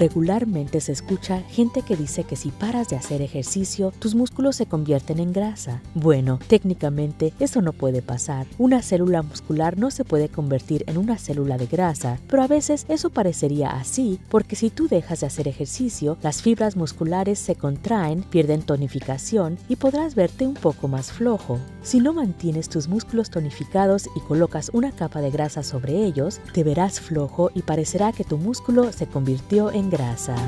Regularmente se escucha gente que dice que si paras de hacer ejercicio, tus músculos se convierten en grasa. Bueno, técnicamente eso no puede pasar. Una célula muscular no se puede convertir en una célula de grasa, pero a veces eso parecería así porque si tú dejas de hacer ejercicio, las fibras musculares se contraen, pierden tonificación y podrás verte un poco más flojo. Si no mantienes tus músculos tonificados y colocas una capa de grasa sobre ellos, te verás flojo y parecerá que tu músculo se convirtió en grasa.